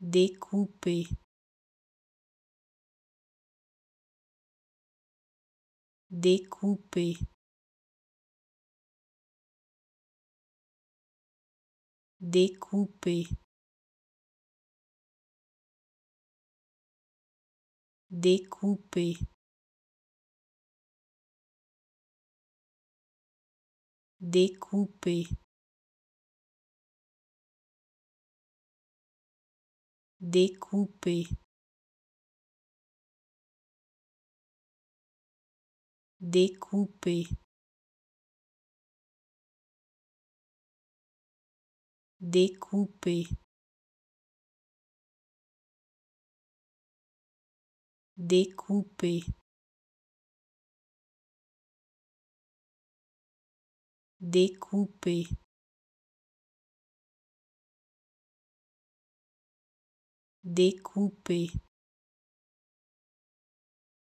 découper découper découper découper découper découper découper découper découper découper découpé.